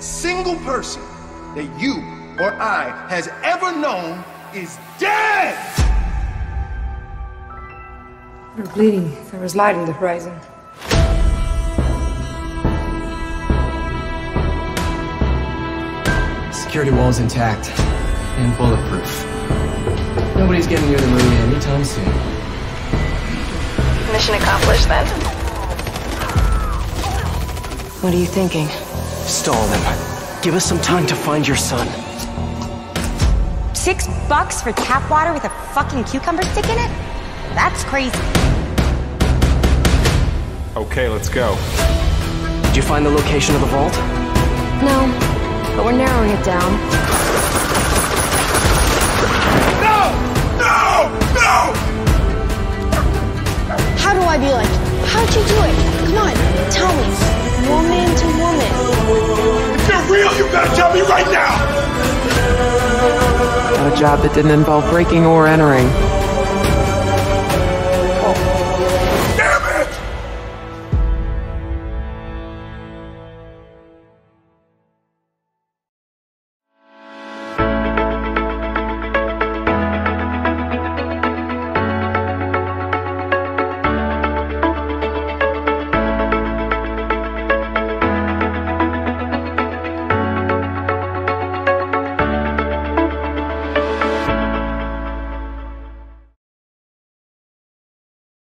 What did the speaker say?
single person that you or I has ever known is dead! You're bleeding. There was light on the horizon. Security wall's intact and bulletproof. Nobody's getting near the Maria anytime soon. Mission accomplished then. What are you thinking? Stall them. Give us some time to find your son. Six bucks for tap water with a fucking cucumber stick in it? That's crazy. Okay, let's go. Did you find the location of the vault? No, but we're narrowing it down. No! No! No! How do I be like, how'd you do it? Come on, tell me. Job that didn't involve breaking or entering.